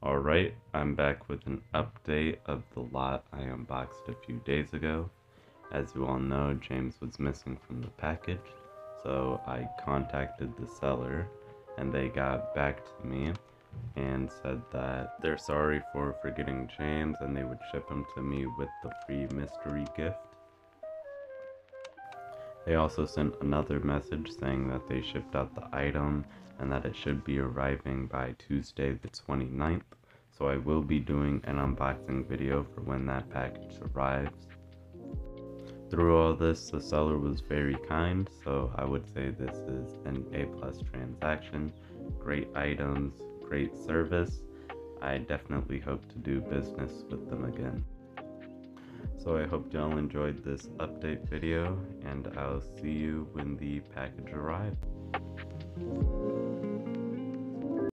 Alright, I'm back with an update of the lot I unboxed a few days ago. As you all know, James was missing from the package, so I contacted the seller and they got back to me and said that they're sorry for forgetting James and they would ship him to me with the free mystery gift. They also sent another message saying that they shipped out the item and that it should be arriving by Tuesday the 29th. So I will be doing an unboxing video for when that package arrives. Through all this, the seller was very kind, so I would say this is an A plus transaction. Great items, great service. I definitely hope to do business with them again. So I hope y'all enjoyed this update video, and I'll see you when the package arrives.